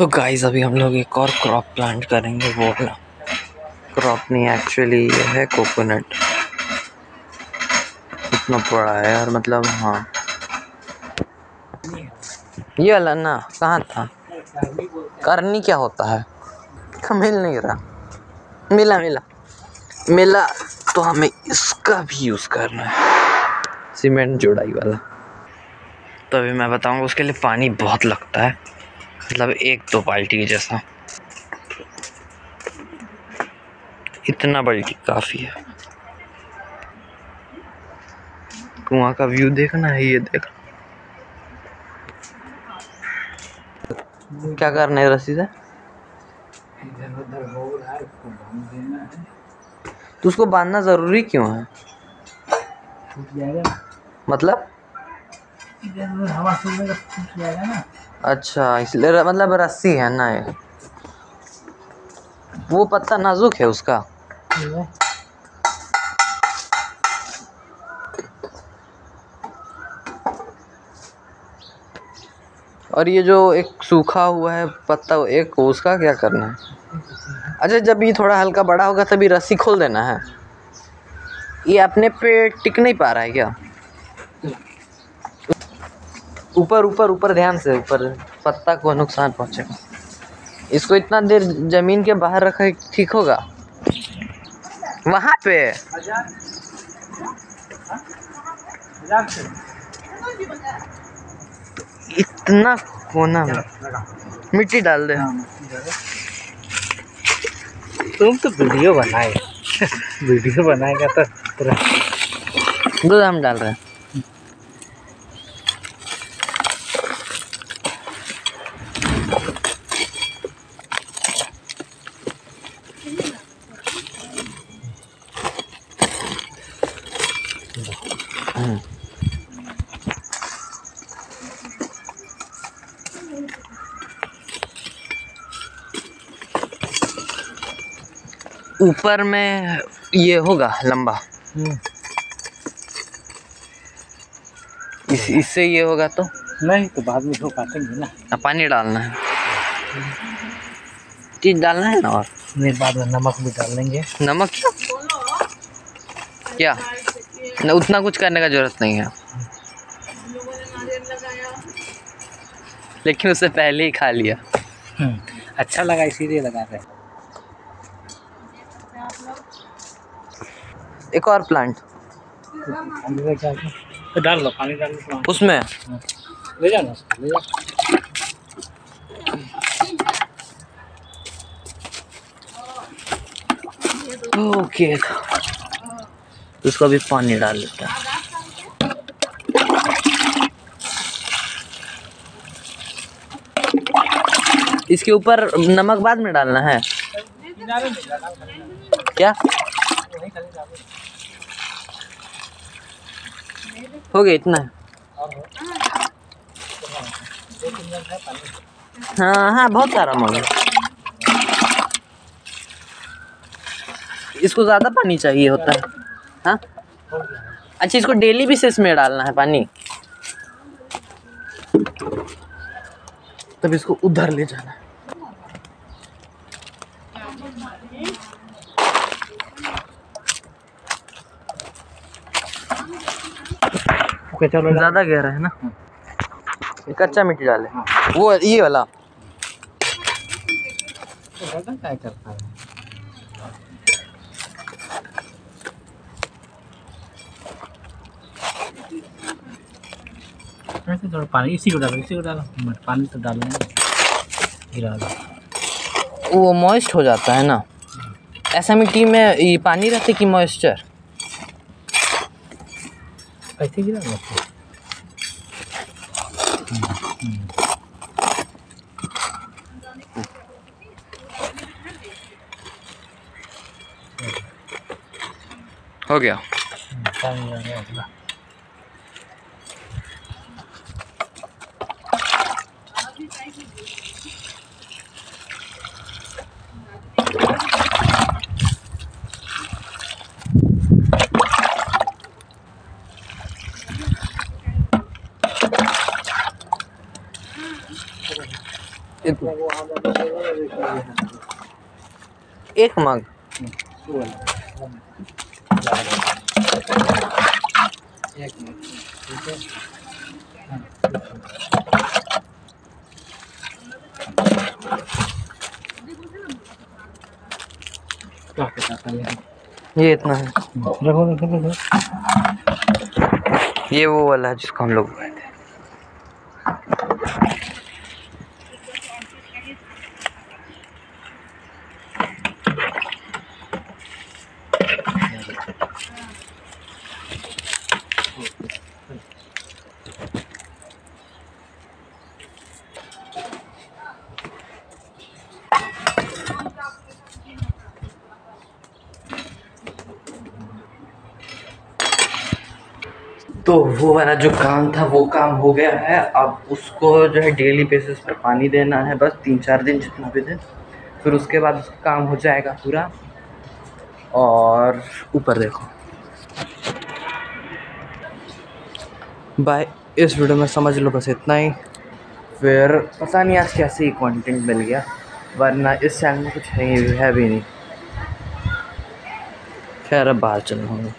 तो गाइस अभी हम लोग एक और क्रॉप प्लांट करेंगे, वो वाला। क्रॉप नहीं एक्चुअली ये है कोकोनट इतना बड़ा है यार मतलब हाँ। ये वाला ना, कहाँ था? करनी क्या होता है? मिल नहीं रहा। मिला मिला। मिला तो हमें इसका भी यूज़ करना है। सीमेंट जोड़ाई वाला। तो अभी मैं बताऊँगा, उसके लिए पानी बहुत लगता है। मतलब एक दो बाल्टी जैसा। इतना बाल्टी काफ़ी है। कुआँ का व्यू देखना है ये देख। क्या करना है रस्सी से तो उसको बांधना ज़रूरी क्यों है? मतलब? हवा सूखने का जाएगा ना। अच्छा इसलिए र- मतलब रस्सी है ना ये? वो पत्ता नाजुक है उसका? और ये जो एक सूखा हुआ है पत्ता एक उसका क्या करना है? अच्छा जब ये थोड़ा हल्का बड़ा होगा तभी रस्सी खोल देना है। ये अपने पे टिक नहीं पा रहा है क्या? ऊपर ऊपर ऊपर ध्यान से ऊपर। पत्ता को नुकसान पहुंचेगा इसको इतना देर ज़मीन के बाहर रखा ठीक होगा? वहाँ पे। इतना कोना में। मिट्टी डाल दे। तुम तो वीडियो बनाए। वीडियो बनाएगा तो पूरा दूध हम डाल रहे हैं। ऊपर में ये होगा लंबा। इस इससे ये होगा तो? नहीं तो बाद में इसको काटेंगे ना। पानी डालना है। चीज़ डालना है ना और? नहीं बाद में नमक भी डाल लेंगे। नमक क्यों? क्या? न उतना कुछ करने का ज़रूरत नहीं है। लेकिन उससे पहले ही खा लिया। अच्छा लगा इसीलिए लगा रहे। एक और प्लांट? तो डाल लो पानी डाल उसमें। ले जाओ ना उसको, ले ओके उसको भी पानी डाल लेते हैं। इसके ऊपर नमक बाद में डालना है? क्या? हो गया इतना? हाँ हाँ बहुत सारा मग इसको ज़्यादा पानी चाहिए होता है। हाँ? अच्छा इसको डेली बेसिस में डालना है पानी। तब इसको उधर ले जाना। है चलो ज़्यादा गहरा है ना? ये कच्चा मिट्टी डाले। वो ये वाला। तो क्या करता है? ऐसे थोड़ा पानी इसी को डालो इसी को डालो मत पानी तो डाल गिरा दो वो मॉइस्ट हो जाता है ना ऐसा मिट्टी में ये पानी रहते कि मॉइस्चर ऐसे गिरा दो हो गया एक मग। ये इतना है। रखो रखो रखो ये वो वाला है जिसको हम लोग गए थे। तो वो वाला जो काम था वो काम हो गया है। अब उसको जो है डेली बेसिस पर पानी देना है बस तीन चार दिन जितना भी दिन फिर उसके बाद उसका काम हो जाएगा पूरा। और ऊपर देखो। बाय इस वीडियो में समझ लो बस इतना ही। फिर पता नहीं आज कैसे ही कंटेंट मिल गया वरना इस चैनल में कुछ है, है भी नहीं। खैर अब बाहर चलना रहा हूँ